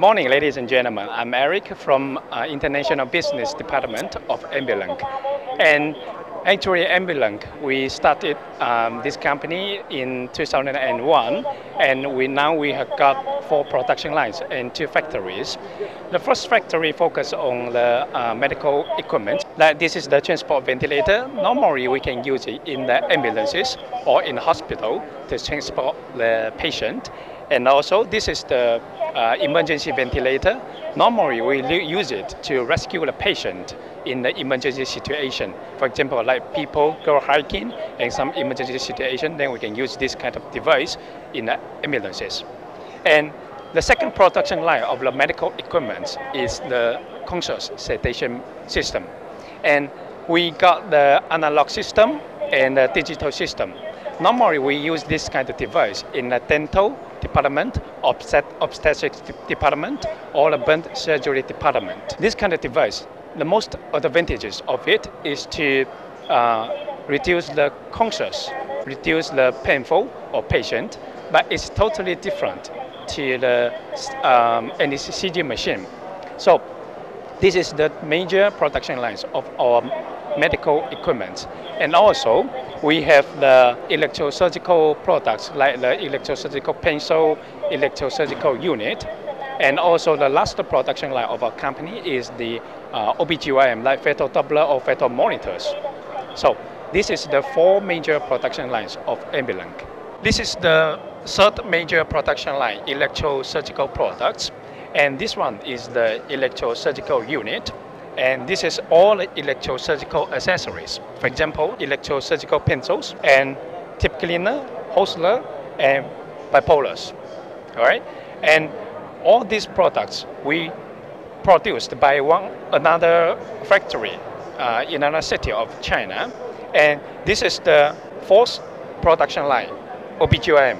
Good morning, ladies and gentlemen. I'm Eric from uh, International Business Department of Ambulanc. And actually, Ambulanc, we started um, this company in 2001, and we now we have got four production lines and two factories. The first factory focuses on the uh, medical equipment. Like this is the transport ventilator. Normally, we can use it in the ambulances or in hospital to transport the patient. And also, this is the uh, emergency ventilator. Normally, we use it to rescue the patient in the emergency situation. For example, like people go hiking in some emergency situation, then we can use this kind of device in the ambulances. And the second production line of the medical equipment is the conscious sedation system. And we got the analog system and the digital system. Normally, we use this kind of device in the dental department, obstetrics department, or the burn surgery department. This kind of device, the most advantages of it is to uh, reduce the conscious, reduce the painful or patient, but it's totally different to the um, anesthesia machine. So this is the major production lines of our medical equipment. And also, we have the electrosurgical products like the electrosurgical pencil, electrosurgical unit, and also the last production line of our company is the uh, OBGYN, like fetal Doppler or fetal monitors. So this is the four major production lines of Ambulanc. This is the third major production line, electrosurgical products. And this one is the electrosurgical unit. And this is all electrosurgical accessories. For example, electrosurgical pencils and tip cleaner, holster, and bipolars. All right? And all these products we produced by one another factory uh, in another city of China. And this is the fourth production line, OBGYN,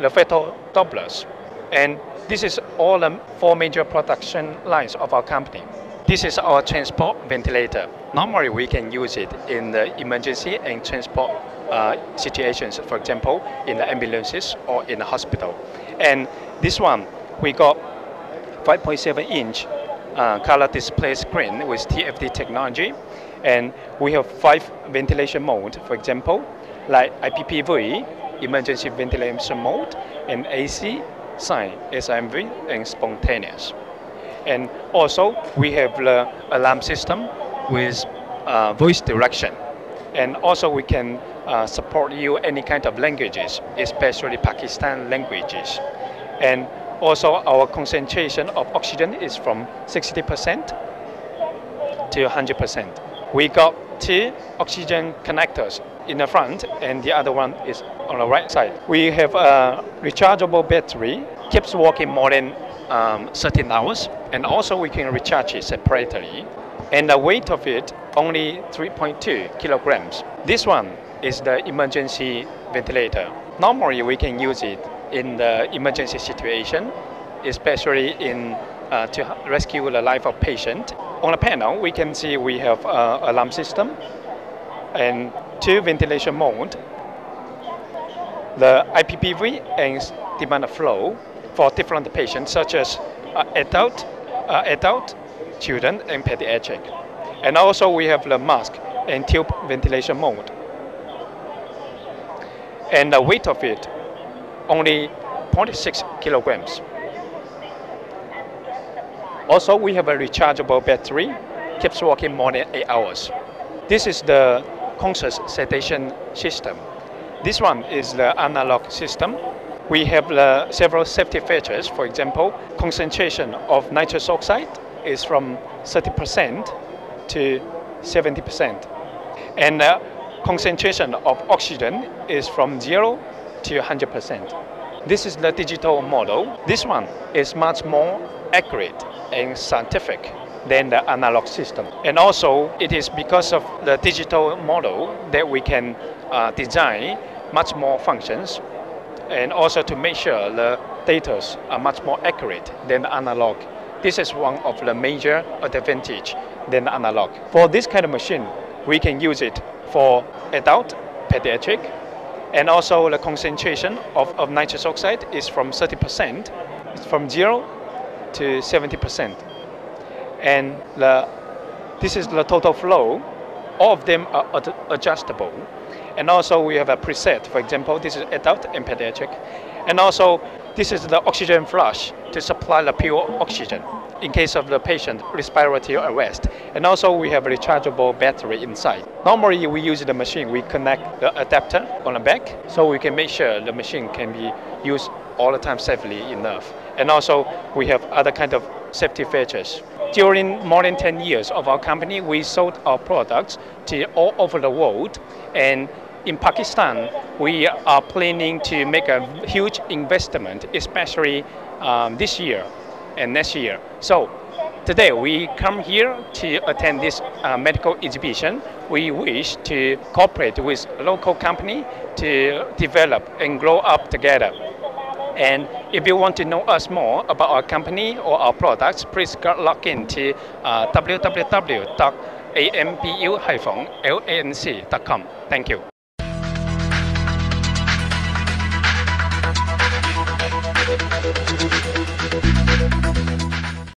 the fetal Dopplers. And this is all the four major production lines of our company. This is our transport ventilator. Normally, we can use it in the emergency and transport uh, situations, for example, in the ambulances or in the hospital. And this one, we got 5.7 inch uh, color display screen with TFT technology. And we have five ventilation modes, for example, like IPPV, emergency ventilation mode, and AC, sine, SIMV, and spontaneous. And also, we have the alarm system with uh, voice direction. And also, we can uh, support you any kind of languages, especially Pakistan languages. And also, our concentration of oxygen is from 60% to 100%. We got two oxygen connectors in the front, and the other one is on the right side. We have a rechargeable battery, keeps working more than um, 13 hours, and also we can recharge it separately. And the weight of it only 3.2 kilograms. This one is the emergency ventilator. Normally we can use it in the emergency situation, especially in uh, to rescue the life of patient. On the panel, we can see we have uh, alarm system and two ventilation mode, the IPPV and demand flow for different patients, such as uh, adult, uh, adult, children, and pediatric. And also we have the mask and tube ventilation mode. And the weight of it, only 0.6 kilograms. Also, we have a rechargeable battery, keeps working more than 8 hours. This is the conscious sedation system. This one is the analog system we have uh, several safety features. For example, concentration of nitrous oxide is from 30% to 70%. And uh, concentration of oxygen is from 0 to 100%. This is the digital model. This one is much more accurate and scientific than the analog system. And also, it is because of the digital model that we can uh, design much more functions and also to make sure the data are much more accurate than the analog. This is one of the major advantage than the analog. For this kind of machine, we can use it for adult, pediatric, and also the concentration of, of nitrous oxide is from 30%, it's from 0 to 70%. And the, this is the total flow. All of them are ad- adjustable. And also we have a preset. For example, this is adult and pediatric. And also this is the oxygen flush to supply the pure oxygen in case of the patient respiratory arrest. And also we have a rechargeable battery inside. Normally we use the machine, we connect the adapter on the back so we can make sure the machine can be used all the time safely enough. And also we have other kind of safety features. During more than 10 years of our company, we sold our products to all over the world and in Pakistan, we are planning to make a huge investment, especially um, this year and next year. So today we come here to attend this uh, medical exhibition. We wish to cooperate with local company to develop and grow up together. And if you want to know us more about our company or our products, please log in to uh, www.ambu-lanc.com. Thank you.